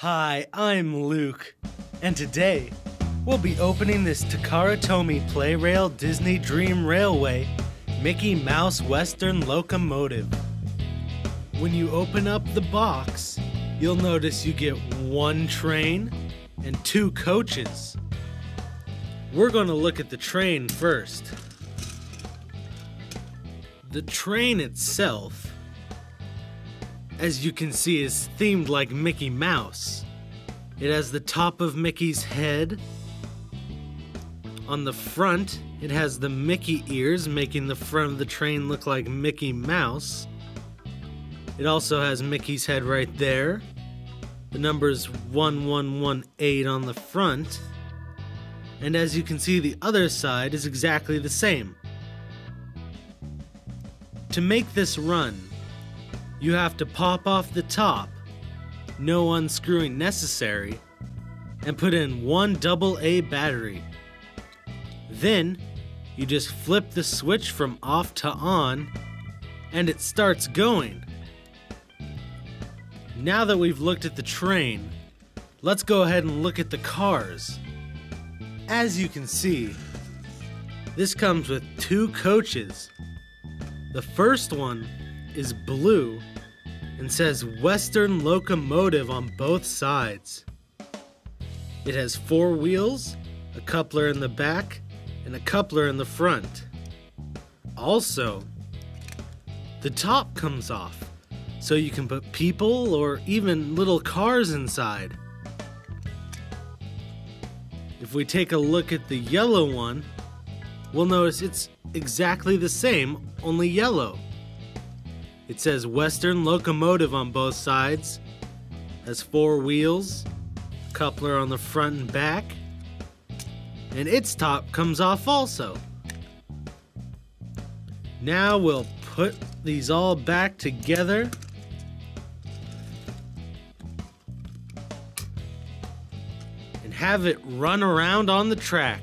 Hi, I'm Luke, and today we'll be opening this Takara Tomy Plarail Disney Dream Railway Mickey Mouse Western Locomotive. When you open up the box, you'll notice you get one train and two coaches. We're going to look at the train first. The train itself, as you can see, is themed like Mickey Mouse. It has the top of Mickey's head. On the front, it has the Mickey ears, making the front of the train look like Mickey Mouse. It also has Mickey's head right there. The number's 1118 on the front. And as you can see, the other side is exactly the same. To make this run, you have to pop off the top, no unscrewing necessary, and put in one AA battery. Then, you just flip the switch from off to on, and it starts going. Now that we've looked at the train, let's go ahead and look at the cars. As you can see, this comes with two coaches. The first one is blue and says Western Locomotive on both sides. It has four wheels, a coupler in the back, and a coupler in the front. Also, the top comes off so you can put people or even little cars inside. If we take a look at the yellow one, we'll notice it's exactly the same, only yellow. It says Western Locomotive on both sides, has four wheels, coupler on the front and back, and its top comes off also. Now we'll put these all back together and have it run around on the track.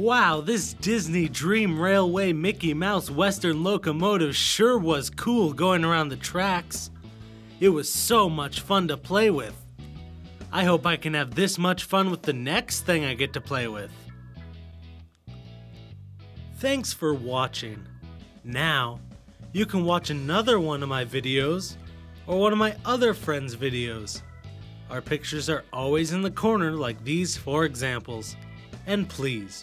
Wow, this Disney Dream Railway Mickey Mouse Western locomotive sure was cool going around the tracks. It was so much fun to play with. I hope I can have this much fun with the next thing I get to play with. Thanks for watching. Now, you can watch another one of my videos or one of my other friends' videos. Our pictures are always in the corner like these four examples. And please,